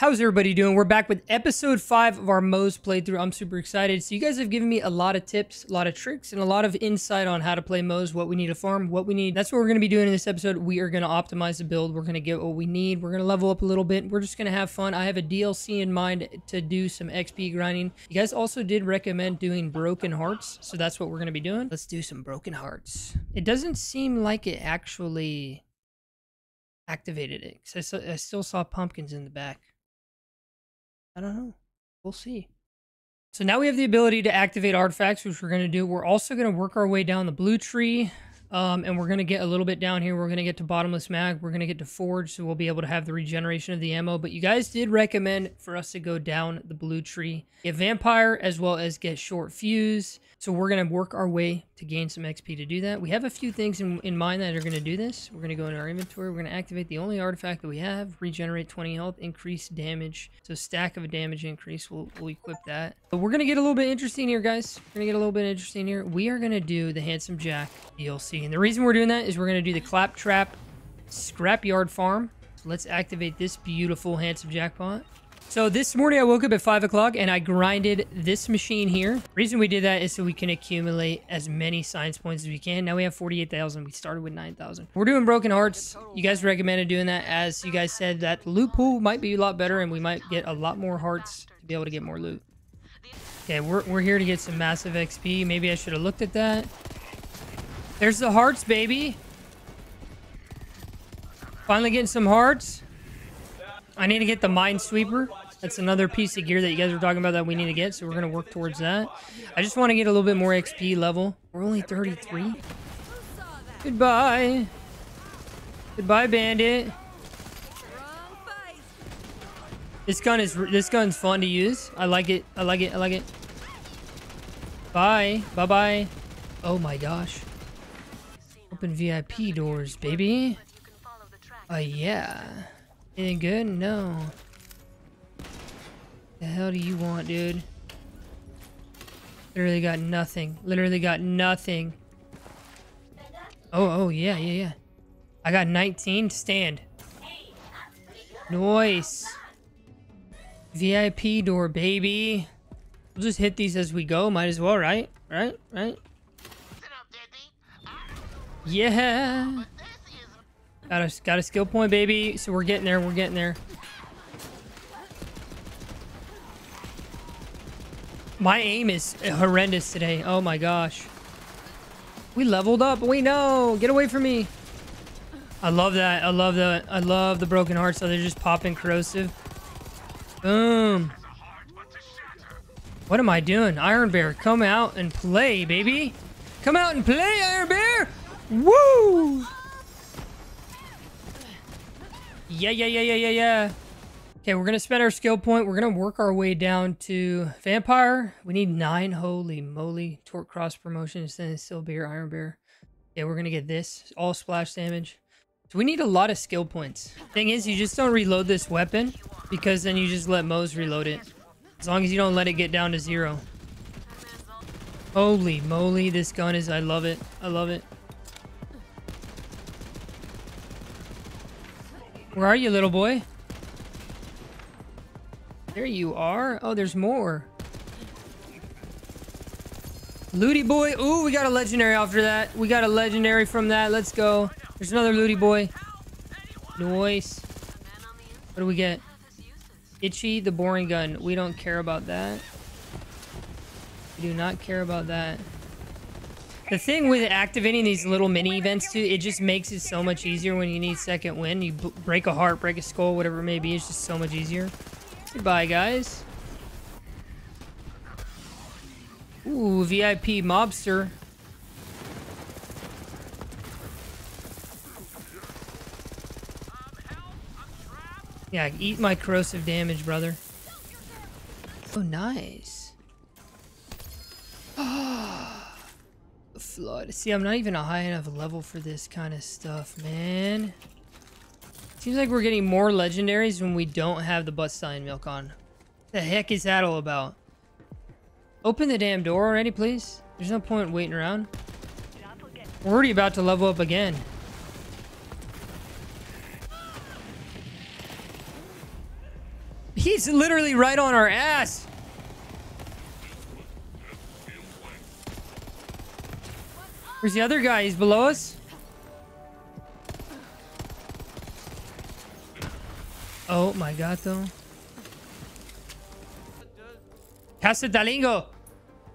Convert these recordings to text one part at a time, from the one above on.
How's everybody doing? We're back with episode 5 of our Moze playthrough. I'm super excited. So you guys have given me a lot of tips, a lot of tricks, and a lot of insight on how to play Moze, what we need to farm, what we need. That's what we're going to be doing in this episode. We are going to optimize the build. We're going to get what we need. We're going to level up a little bit. We're just going to have fun. I have a DLC in mind to do some XP grinding. You guys also did recommend doing Broken Hearts, so that's what we're going to be doing. Let's do some Broken Hearts. It doesn't seem like it actually activated it, because I, I still saw pumpkins in the back. I don't know. We'll see. So now we have the ability to activate artifacts, which we're going to do. We're also going to work our way down the blue tree. Um, and we're going to get a little bit down here. We're going to get to bottomless mag. We're going to get to forge, so we'll be able to have the regeneration of the ammo. But you guys did recommend for us to go down the blue tree, get vampire, as well as get short fuse. So we're going to work our way to gain some XP to do that. We have a few things in, in mind that are going to do this. We're going to go into our inventory. We're going to activate the only artifact that we have, regenerate 20 health, increase damage. So stack of a damage increase, we'll, we'll equip that. But we're going to get a little bit interesting here, guys. We're going to get a little bit interesting here. We are going to do the Handsome Jack DLC. And the reason we're doing that is we're going to do the Claptrap Scrapyard Farm. So let's activate this beautiful Handsome Jackpot. So this morning I woke up at 5 o'clock and I grinded this machine here. reason we did that is so we can accumulate as many science points as we can. Now we have 48,000. We started with 9,000. We're doing Broken Hearts. You guys recommended doing that as you guys said that loot pool might be a lot better and we might get a lot more hearts to be able to get more loot. Okay, we're, we're here to get some massive XP. Maybe I should have looked at that. There's the hearts, baby. Finally getting some hearts. I need to get the Minesweeper. That's another piece of gear that you guys were talking about that we need to get, so we're going to work towards that. I just want to get a little bit more XP level. We're only 33. Goodbye. Goodbye, bandit. This gun is this gun's fun to use. I like it. I like it. I like it. Bye. Bye bye. Oh my gosh. Open VIP doors, baby. Oh uh, yeah. Anything good? No. The hell do you want, dude? Literally got nothing. Literally got nothing. Oh, oh, yeah, yeah, yeah. I got 19. to Stand. Nice. VIP door, baby. We'll just hit these as we go. Might as well, right? Right? Right? Yeah. Got a, got a skill point, baby. So we're getting there. We're getting there. My aim is horrendous today. Oh my gosh. We leveled up. We know. Get away from me. I love that. I love the I love the broken hearts. So they're just popping corrosive. Boom. What am I doing? Iron Bear, come out and play, baby. Come out and play, Iron Bear. Woo! Yeah, yeah, yeah, yeah, yeah, yeah. Okay, we're going to spend our skill point. We're going to work our way down to Vampire. We need nine. Holy moly. Torgue cross promotion. Then still bear, Iron Bear. Yeah, we're going to get this. All splash damage. So we need a lot of skill points. Thing is, you just don't reload this weapon because then you just let Moze reload it. As long as you don't let it get down to zero. Holy moly, this gun is... I love it. I love it. Where are you, little boy? There you are. Oh, there's more. Looty boy. Ooh, we got a legendary after that. We got a legendary from that. Let's go. There's another looty boy. Nice. What do we get? Itchy, the boring gun. We don't care about that. We do not care about that. The thing with activating these little mini events too, it just makes it so much easier when you need second win. You break a heart, break a skull, whatever it may be. It's just so much easier. Goodbye, guys. Ooh, VIP mobster. Yeah, eat my corrosive damage, brother. Oh, nice. Ah, flood. See, I'm not even a high enough level for this kind of stuff, man. Seems like we're getting more legendaries when we don't have the Buttstein milk on. What the heck is that all about? Open the damn door already, please. There's no point waiting around. We're already about to level up again. He's literally right on our ass. Where's the other guy? He's below us. Oh my god, though. Casa da Lingo.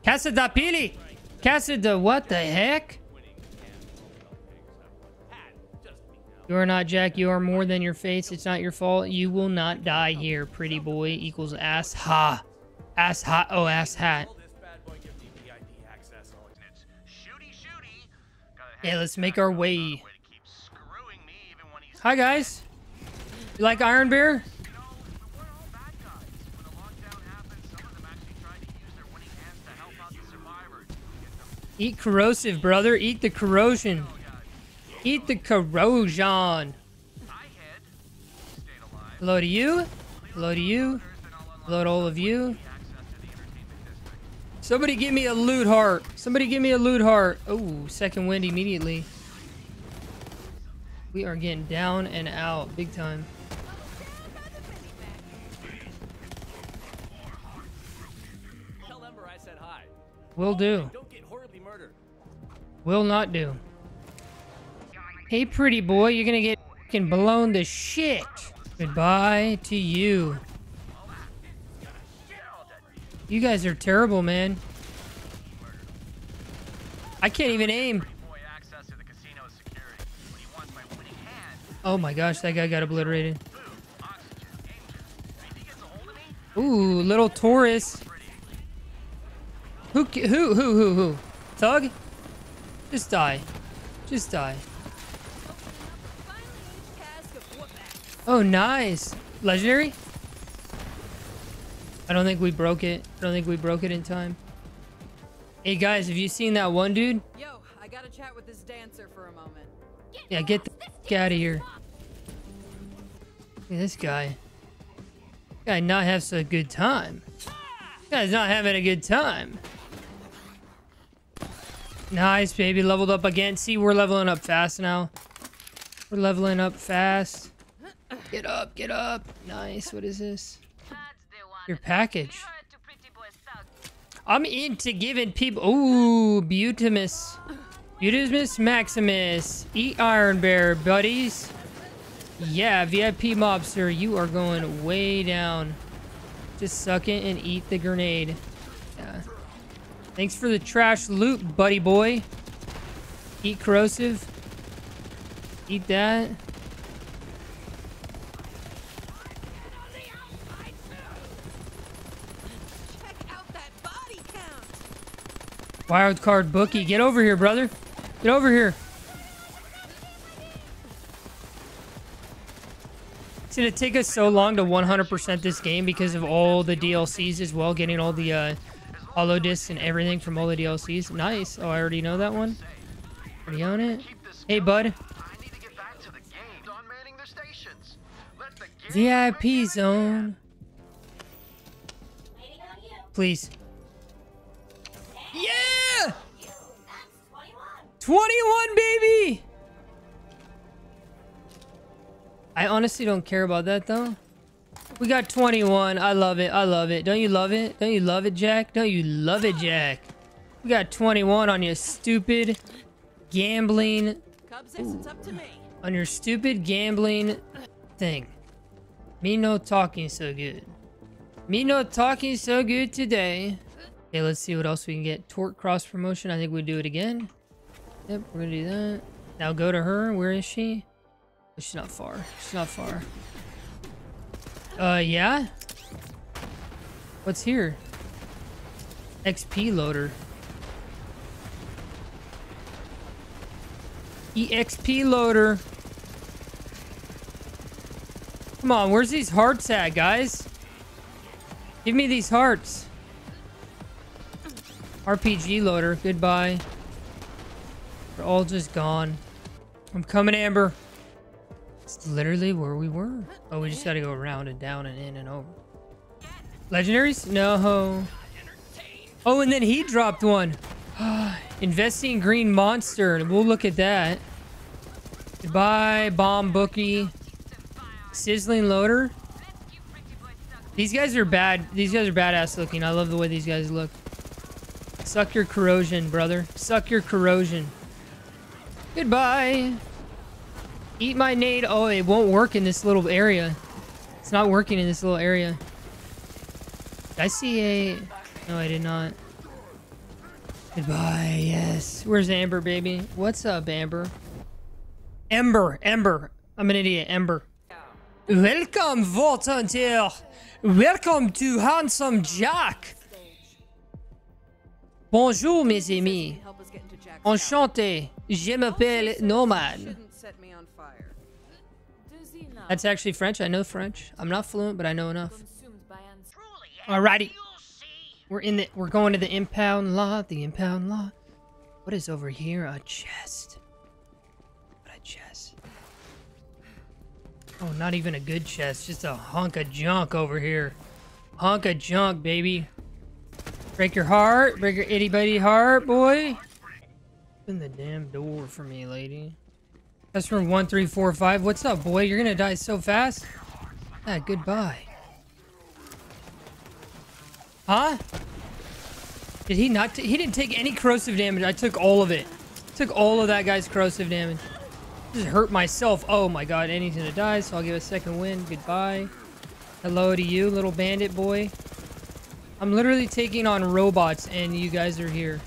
Casa da Pili. Casa da what the heck? You are not Jack. You are more than your face. It's not your fault. You will not die here, pretty boy. Equals ass ha. Ass ha. Oh, ass hat. Yeah, let's make our way. Hi, guys. You like Iron Bear? Eat corrosive, brother. Eat the corrosion. Eat the corrosion. Hello to you. Hello to you. Hello to all of you. Somebody give me a loot heart. Somebody give me a loot heart. Oh, second wind immediately. We are getting down and out big time. Will do. Will not do. Hey, pretty boy, you're gonna get fucking blown to shit. Goodbye to you. You guys are terrible, man. I can't even aim. Oh my gosh, that guy got obliterated. Ooh, little Taurus. Who, who, who, who, who? Tug? Just die. Just die. Oh, nice. Legendary? I don't think we broke it. I don't think we broke it in time. Hey guys, have you seen that one dude? Yo, I gotta chat with this dancer for a moment. Yeah, get the f out of here. Look at this guy. Guy not have a good time. Guy's not having a good time. Nice, baby. Leveled up again. See, we're leveling up fast now. We're leveling up fast. Get up, get up. Nice. What is this? Your package. I'm into giving people... Ooh, Butimus. Butimus Maximus. Eat Iron Bear, buddies. Yeah, VIP Mobster, you are going way down. Just suck it and eat the grenade. Thanks for the trash loot, buddy boy. Eat corrosive. Eat that. Wild card bookie. Get over here, brother. Get over here. It's going to take us so long to 100% this game because of all the DLCs as well. Getting all the uh, hollow discs and everything from all the DLCs. Nice. Oh, I already know that one. Already own it. Hey, bud. VIP zone. Please. Yeah! 21, baby! I honestly don't care about that, though. We got 21. I love it. I love it. Don't you love it? Don't you love it, Jack? Don't you love it, Jack? We got 21 on your stupid gambling... On your stupid gambling thing. Me no talking so good. Me no talking so good today. Okay, let's see what else we can get. Torgue cross promotion. I think we do it again. Yep, we're gonna do that. Now go to her. Where is she? Oh, she's not far. She's not far. Uh, yeah? What's here? XP loader. EXP loader. Come on, where's these hearts at, guys? Give me these hearts. RPG loader, goodbye. They're all just gone. I'm coming, Amber. Literally where we were. Oh, we just gotta go around and down and in and over. Legendaries? No. Oh, and then he dropped one. Investing green monster. We'll look at that. Goodbye, bomb bookie. Sizzling loader. These guys are bad. These guys are badass looking. I love the way these guys look. Suck your corrosion, brother. Suck your corrosion. Goodbye. Eat my nade. Oh, it won't work in this little area. It's not working in this little area. Did I see a... No, I did not. Goodbye, yes. Where's Amber, baby? What's up, Amber? Ember, Ember. I'm an idiot, Ember. Welcome, Vault Hunter. Welcome to Handsome Jack. Bonjour, mes amis. Help us get into Jack's Enchanté. Je m'appelle house. Nomad. Shouldn't set me on fire. That's actually French. I know French. I'm not fluent, but I know enough. Alrighty. We're in the we're going to the impound lot, the impound lot. What is over here? A chest. What a chest. Oh, not even a good chest, just a hunk of junk over here. Hunk of junk, baby. Break your heart, break your itty bitty heart, boy. Open the damn door for me, lady. Customer 1345. What's up, boy? You're gonna die so fast? Ah, goodbye. Huh? Did he not? He didn't take any corrosive damage. I took all of it. Took all of that guy's corrosive damage. Just hurt myself. Oh my god, and he's gonna die, so I'll give a second win. Goodbye. Hello to you, little bandit boy. I'm literally taking on robots, and you guys are here.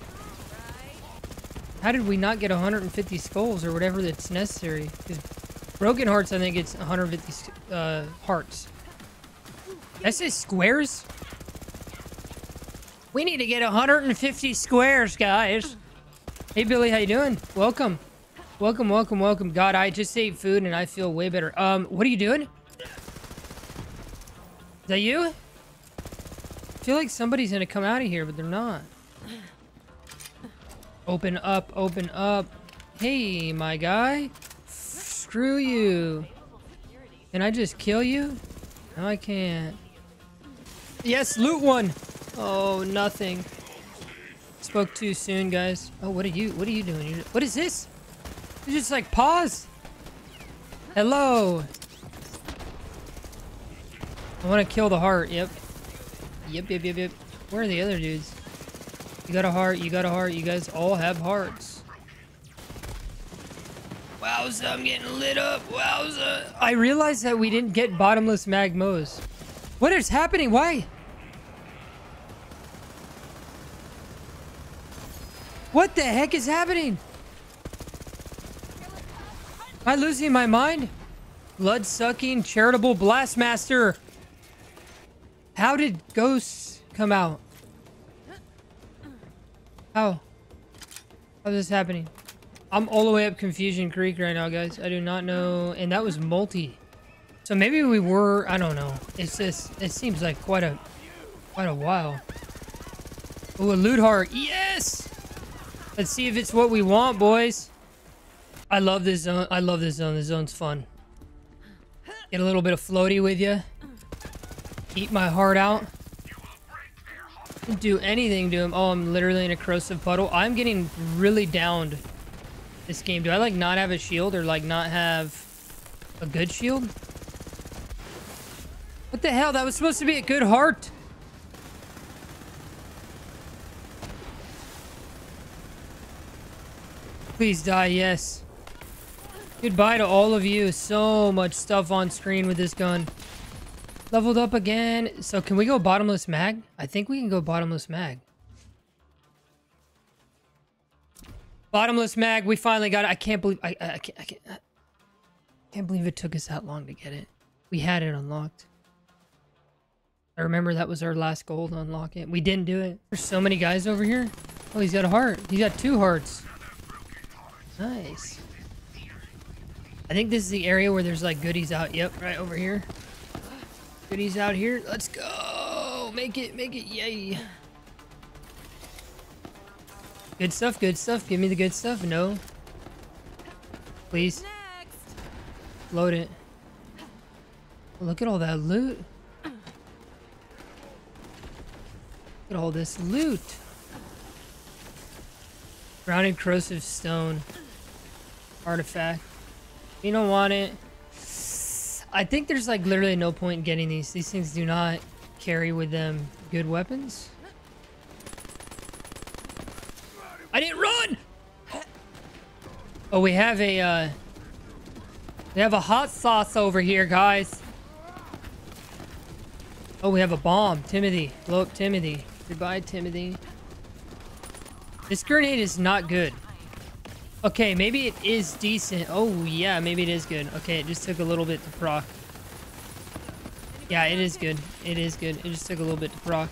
How did we not get 150 skulls or whatever that's necessary? 'Cause Broken Hearts, I think it's 150 uh, hearts. Did I say squares? We need to get 150 squares, guys. Hey, Billy, how you doing? Welcome. Welcome, welcome, welcome. God, I just ate food and I feel way better. Um, what are you doing? Is that you? I feel like somebody's gonna come out of here, but they're not. Open up, open up. Hey, my guy. Screw you. Can I just kill you? No, I can't. Yes, loot one. Oh, nothing. Spoke too soon, guys. Oh, what are you? What are you doing? You- What is this? You just like pause. Hello. I want to kill the heart. Yep. Yep, yep, yep, yep. Where are the other dudes? You got a heart. You got a heart. You guys all have hearts. Wowza, I'm getting lit up. Wowza. I realized that we didn't get bottomless magmos. What is happening? Why? What the heck is happening? Am I losing my mind? Blood sucking charitable blastmaster. How did ghosts come out? Oh. How? How is this happening? I'm all the way up Confusion Creek right now, guys. I do not know. And that was multi. So maybe we were, I don't know. It's just, it seems like quite a, quite a while. Oh, a loot heart. Yes! Let's see if it's what we want, boys. I love this zone. I love this zone. This zone's fun. Get a little bit of floaty with you. Eat my heart out. Do anything to him. Oh, I'm literally in a corrosive puddle. I'm getting really downed this game. Do I like not have a shield or like not have a good shield? What the hell? That was supposed to be a good heart. Please die, yes. Goodbye to all of you. So much stuff on screen with this gun. Leveled up again. So can we go bottomless mag? I think we can go bottomless mag. Bottomless mag. We finally got it. I can't believe I, I, I can't I can't, I can't believe it took us that long to get it. We had it unlocked. I remember that was our last goal to unlock it. We didn't do it. There's so many guys over here. Oh, he's got a heart. He's got two hearts. Nice. I think this is the area where there's like goodies out. Yep, right over here. Goodies out here. Let's go. Make it, make it, yay. Good stuff, good stuff. Give me the good stuff. No. Please. Load it. Look at all that loot. Look at all this loot. Grounded corrosive stone. Artifact. You don't want it. I think there's like literally no point in getting these. These things do not carry with them good weapons. I didn't run! Oh, we have a, uh... We have a hot sauce over here, guys. Oh, we have a bomb. Timothy. Blow up Timothy. Goodbye, Timothy. This grenade is not good. Okay, maybe it is decent. Oh, yeah, maybe it is good. Okay, it just took a little bit to proc. Yeah, it is good. It is good. It just took a little bit to proc.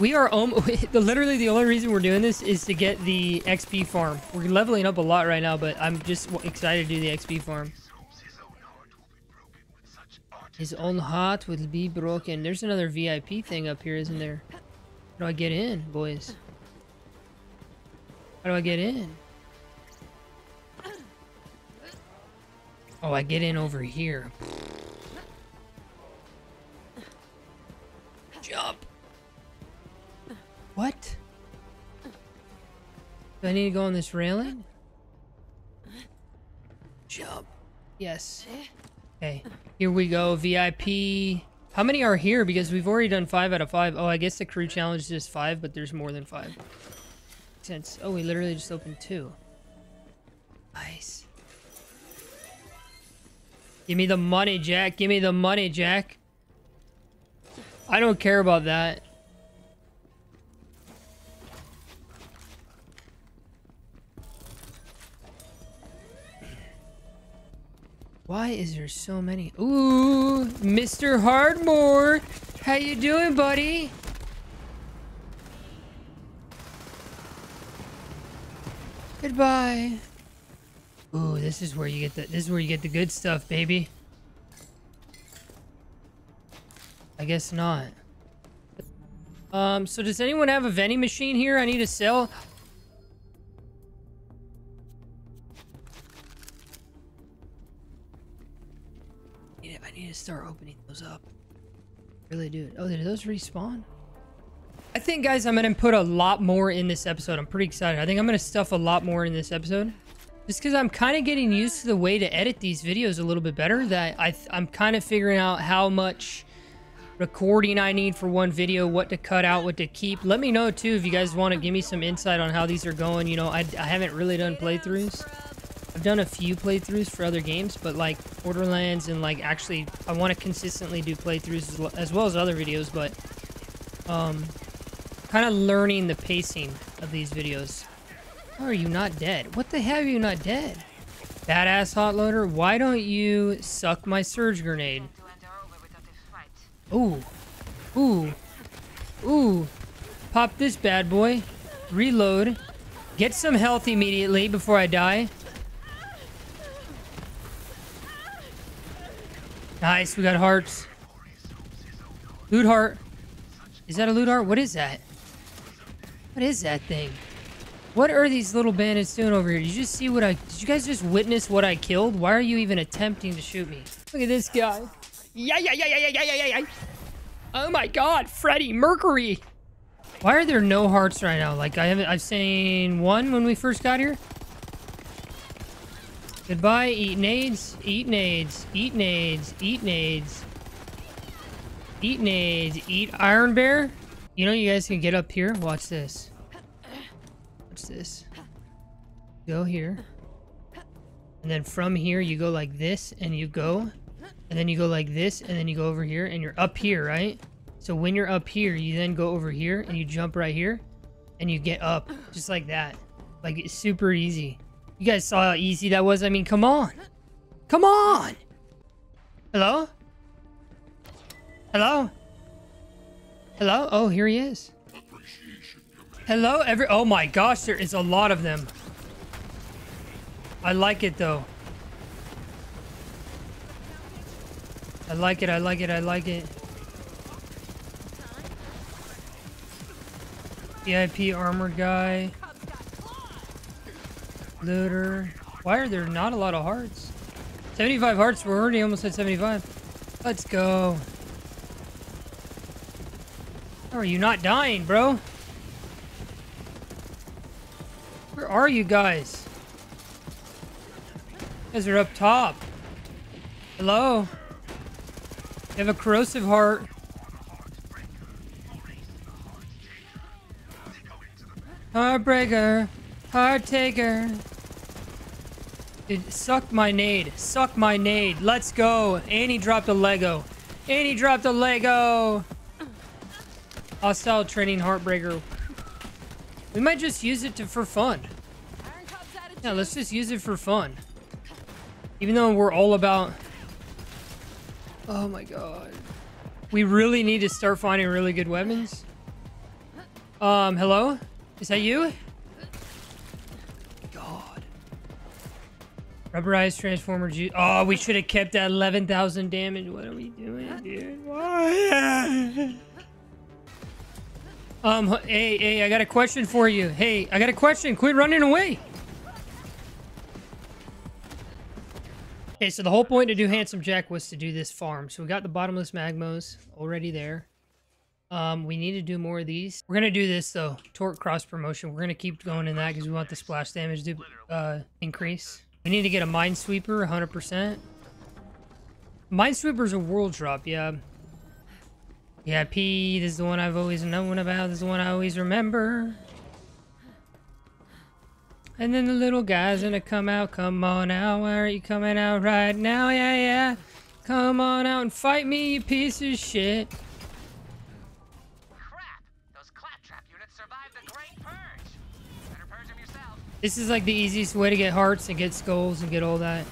We are um, literally the only reason we're doing this is to get the XP farm. We're leveling up a lot right now, but I'm just excited to do the XP farm. His own heart will be broken. There's another VIP thing up here, isn't there? How do I get in, boys? How do I get in? Oh, I get in over here. Jump. What? Do I need to go on this railing? Jump. Yes. Okay. Here we go. VIP. How many are here? Because we've already done five out of five. Oh, I guess the crew challenge is just five, but there's more than five. Since oh, we literally just opened two. Nice. Give me the money, Jack. Give me the money, Jack. I don't care about that. Why is there so many? Ooh, Mr. Hardmore. How you doing, buddy? Goodbye. Ooh, this is where you get the this is where you get the good stuff, baby. I guess not. Um, so does anyone have a vending machine here I need to sell? I need to start opening those up. Really do. Oh, did those respawn? I think, guys, I'm going to put a lot more in this episode. I'm pretty excited. I think I'm going to stuff a lot more in this episode. Just because I'm kind of getting used to the way to edit these videos a little bit better. That I I'm kind of figuring out how much recording I need for one video, what to cut out, what to keep. Let me know, too, if you guys want to give me some insight on how these are going. You know, I, I haven't really done playthroughs. I've done a few playthroughs for other games, but like Borderlands and like actually I want to consistently do playthroughs as well as other videos, but um, kind of learning the pacing of these videos. How are you not dead? What the hell are you not dead? Badass hot loader, why don't you suck my surge grenade? Ooh. Ooh. Ooh. Pop this bad boy. Reload. Get some health immediately before I die. Nice, we got hearts. Loot heart. Is that a loot heart? What is that? What is that thing? What are these little bandits doing over here? Did you just see what I... Did you guys just witness what I killed? Why are you even attempting to shoot me? Look at this guy. Yeah, yeah, yeah, yeah, yeah, yeah, yeah, yeah. Oh my god, Freddie Mercury. Why are there no hearts right now? Like, I haven't... I've seen one when we first got here. Goodbye, eat nades, eat nades, eat nades, eat nades. Eat nades, eat Iron Bear. You know you guys can get up here? Watch this. Watch this. Go here. And then from here, you go like this, and you go. And then you go like this, and then you go over here, and you're up here, right? So when you're up here, you then go over here, and you jump right here, and you get up, just like that. Like, it's super easy. You guys saw how easy that was? I mean, come on. Come on! Hello? Hello? Hello? Oh, here he is. Hello, every- Oh my gosh, there is a lot of them. I like it, though. I like it, I like it, I like it. VIP armor guy. Looter. Why are there not a lot of hearts? 75 hearts. We're already almost at 75. Let's go. How are you not dying, bro? are you guys? You guys are up top. Hello? You have a corrosive heart. Heartbreaker. Heart taker. Dude, suck my nade. Suck my nade. Let's go. Annie dropped a Lego. Annie dropped a Lego. Hostile training heartbreaker. We might just use it to, for fun. Yeah, let's just use it for fun. Even though we're all about... Oh my god. We really need to start finding really good weapons. Um, hello? Is that you? God. Rubberized Transformer juice. Oh, we should have kept that 11,000 damage. What are we doing, dude? Why? Um, hey, hey, I got a question for you. Hey, I got a question. Quit running away. Okay, so the whole point to do Handsome Jack was to do this farm. So we got the bottomless magmos already there. Um, we need to do more of these. We're gonna do this though. Torgue cross promotion. We're gonna keep going in that because we want the splash damage to uh, increase. We need to get a minesweeper, 100%. Minesweeper's a world drop, yeah. Yeah, P. This is the one I've always known about. This is the one I always remember. And then the little guy's gonna come out. Come on out. Why aren't you coming out right now? Yeah, yeah. Come on out and fight me, you piece of shit. Crap! Those claptrap units survived the Great Purge. Better purge them yourself. This is like the easiest way to get hearts and get skulls and get all that.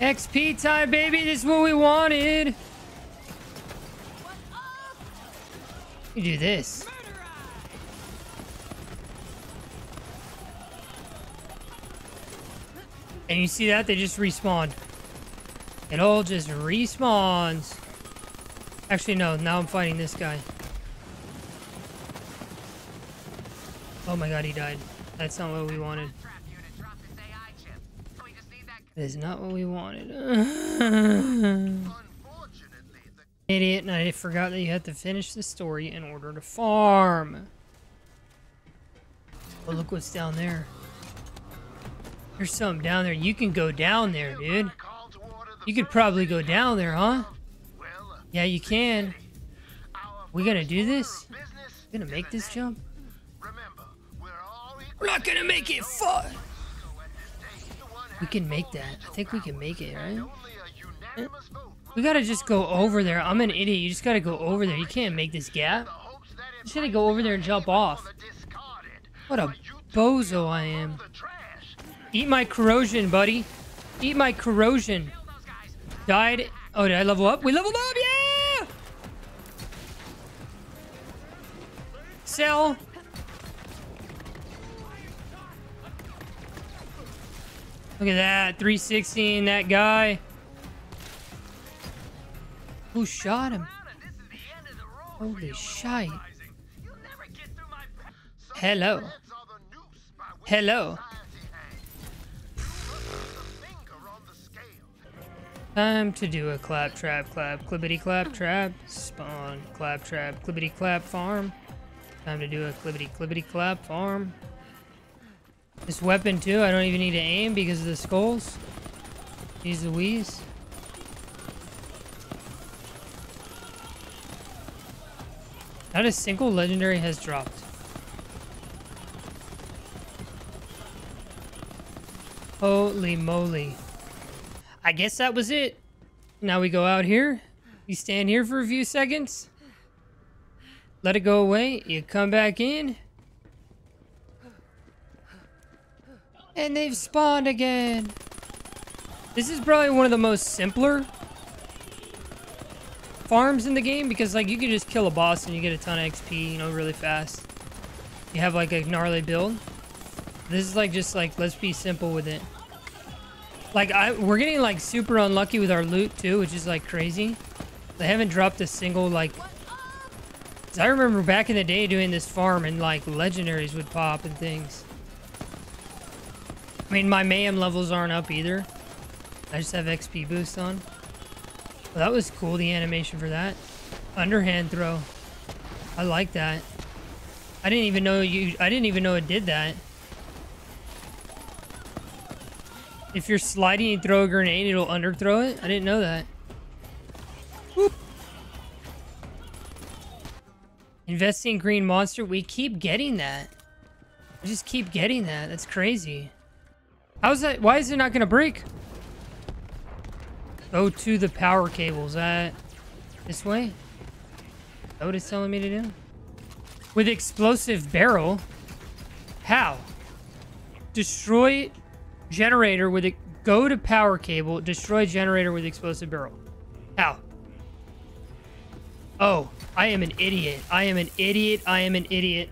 XP time, baby. This is what we wanted. You do this. And you see that? They just respawn. It all just respawns. Actually, no. Now I'm fighting this guy. Oh my god, he died. That's not what we wanted. That is not what we wanted. Idiot, and I forgot that you had to finish the story in order to farm. Oh, look what's down there. There's something down there. You can go down there, dude. You could probably go down there, huh? uh, Yeah, you can. We gonna do this? We gonna make this jump? We're not gonna make it one We can make that. I think we can make it, right? We gotta just go over there. I'm an idiot. You just gotta go over there. You can't make this gap. You should to go over there and jump off. What a bozo I am. Eat my corrosion, buddy. Eat my corrosion. Died. Oh, did I level up? We leveled up, yeah! Sell. Look at that. 360 in that guy. Who shot him? Holy my. Hello. Hello. Time to do a clap trap clap clippity clap trap spawn clap trap clippity clap farm. Time to do a clippity clippity clap farm. This weapon too, I don't even need to aim because of the skulls. Use the wheeze. Not a single legendary has dropped. Holy moly. I guess that was it. Now we go out here. You stand here for a few seconds. Let it go away. You come back in. And they've spawned again. This is probably one of the most simpler farms in the game because like you can just kill a boss and you get a ton of XP, you know, really fast. You have like a gnarly build. This is like just like let's be simple with it. Like I we're getting like super unlucky with our loot too, which is like crazy. They haven't dropped a single like I remember back in the day doing this farm and like legendaries would pop and things. I mean my mayhem levels aren't up either. I just have XP boost on that was cool, the animation for that. Underhand throw. I like that. I didn't even know you I didn't even know it did that. If you're sliding and throw a grenade, it'll underthrow it. I didn't know that. Whoop. Investing green monster. We keep getting that. We just keep getting that. That's crazy. How's that? Why is it not going to break? Go to the power cables. That this way? Is that what it's telling me to do? With explosive barrel? How? Destroy generator with a go to power cable. Destroy generator with explosive barrel. How? Oh, I am an idiot. I am an idiot. I am an idiot.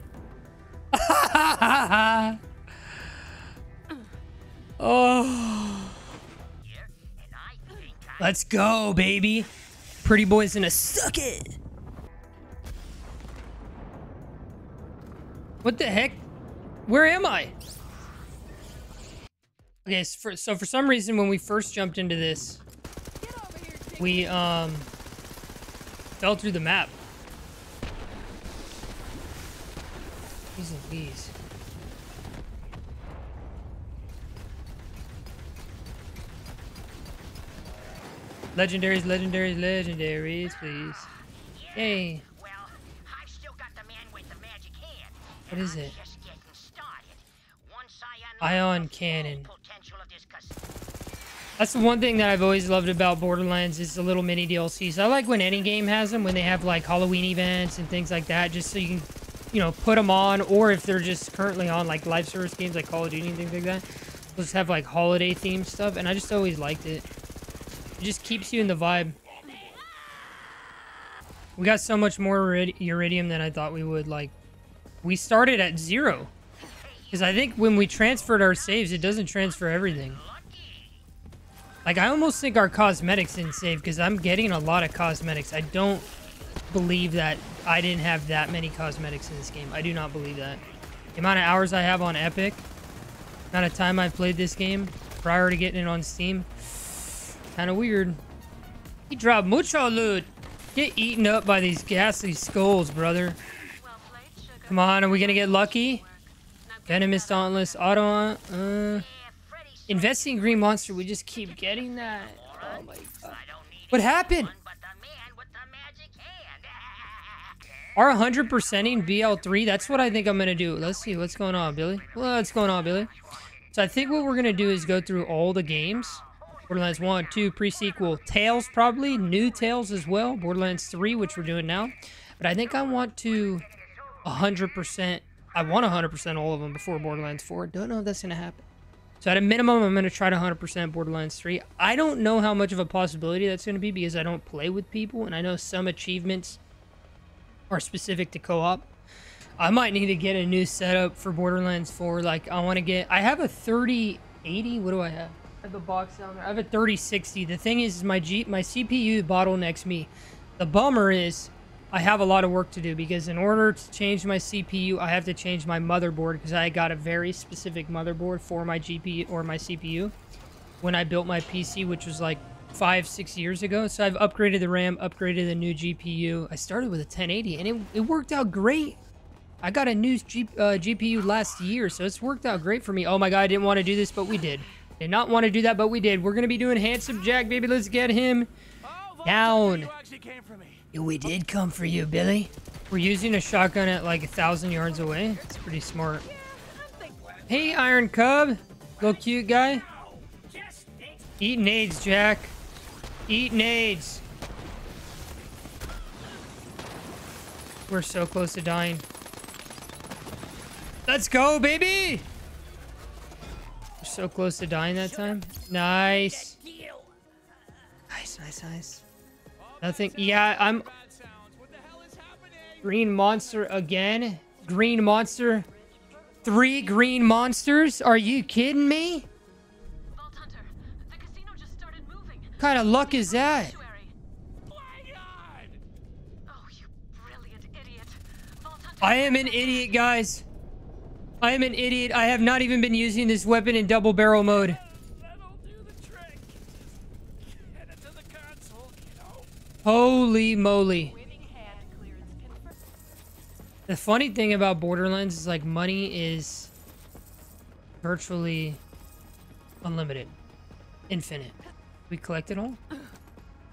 oh. Let's go, baby. Pretty boy's gonna suck it. What the heck? Where am I? Okay, so for, so for some reason when we first jumped into this, we um fell through the map. Jeez Louise. Legendaries, legendaries, legendaries, please. Yay. Well, I've still got the man with the magic hand. What is it? Ion cannon. That's the one thing that I've always loved about Borderlands is the little mini DLCs. I like when any game has them, when they have like Halloween events and things like that, just so you can, you know, put them on, or if they're just currently on like live service games like Call of Duty and things like that, just have like holiday themed stuff, and I just always liked it. It just keeps you in the vibe. We got so much more Iridium than I thought we would. Like, we started at zero. Because I think when we transferred our saves, it doesn't transfer everything. Like, I almost think our cosmetics didn't save because I'm getting a lot of cosmetics. I don't believe that I didn't have that many cosmetics in this game. I do not believe that. The amount of hours I have on Epic, amount of time I've played this game prior to getting it on Steam, kind of weird. He dropped mucho loot. Get eaten up by these ghastly skulls, brother. Come on, are we gonna get lucky? Venomous Dauntless, Auto, uh, Investing Green Monster, we just keep getting that. Oh my god. What happened? Our 100%ing BL3, that's what I think I'm gonna do. Let's see, what's going on, Billy? What's going on, Billy? So I think what we're gonna do is go through all the games. Borderlands 1, 2, pre-sequel, Tales probably, new Tales as well, Borderlands 3, which we're doing now. But I think I want to 100%, I want 100% all of them before Borderlands 4. Don't know if that's gonna happen. So at a minimum, I'm gonna try to 100% Borderlands 3. I don't know how much of a possibility that's gonna be because I don't play with people, and I know some achievements are specific to co-op. I might need to get a new setup for Borderlands 4. Like I want to get I have a 3080. What do I have? Have a box down there. I have a 3060. The thing is my G my CPU bottlenecks me. The bummer is I have a lot of work to do because in order to change my CPU, I have to change my motherboard because I got a very specific motherboard for my GPU or my CPU when I built my PC, which was like five, six years ago. So I've upgraded the RAM, upgraded the new GPU. I started with a 1080 and it, it worked out great. I got a new G, uh, GPU last year, so it's worked out great for me. Oh my god, I didn't want to do this, but we did. Did not want to do that, but we did. We're going to be doing Handsome Jack, baby. Let's get him down. Yeah, we did come for you, Billy. We're using a shotgun at like a thousand yards away. It's pretty smart. Hey, Iron Cub. Little cute guy. Eat nades, Jack. Eat nades. We're so close to dying. Let's go, baby! We're so close to dying that time. Nice. Nice, nice, nice. Nothing. Yeah, I'm. Green monster again. Green monster. Three green monsters? Are you kidding me? Vault Hunter, the casino just started moving. What kind of luck is that? Sanctuary. Oh, you brilliant idiot. Vault Hunter. I am an idiot, guys. I am an idiot. I have not even been using this weapon in double barrel mode. That'll do the trick. Get it to the console, you know. Holy moly. Winning hand clearance confirmed. The funny thing about Borderlands is like money is virtually unlimited, infinite. We collected all?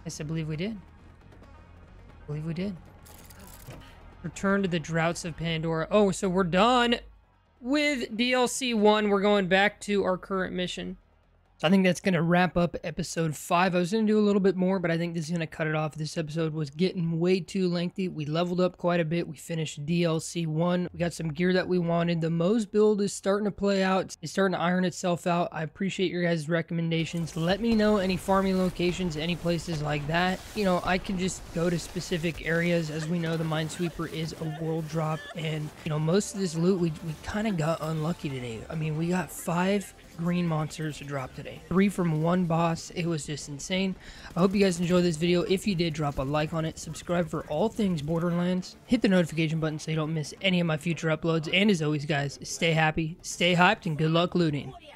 Yes, I believe we did. I believe we did. Return to the Droughts of Pandora. Oh, so we're done with DLC 1. We're going back to our current mission. I think that's going to wrap up episode 5. I was going to do a little bit more, but I think this is going to cut it off. This episode was getting way too lengthy. We leveled up quite a bit. We finished DLC 1. We got some gear that we wanted. The Moze build is starting to play out. It's starting to iron itself out. I appreciate your guys' recommendations. Let me know any farming locations, any places like that. You know, I can just go to specific areas. As we know, the Mind-Sweeper is a world drop. And, you know, most of this loot, we, we kind of got unlucky today. I mean, we got five green monsters to drop today. Three from one boss. It was just insane. I hope you guys enjoyed this video. If you did, drop a like on it. Subscribe for all things Borderlands. Hit the notification button so you don't miss any of my future uploads. And as always, guys, stay happy, stay hyped, and good luck looting.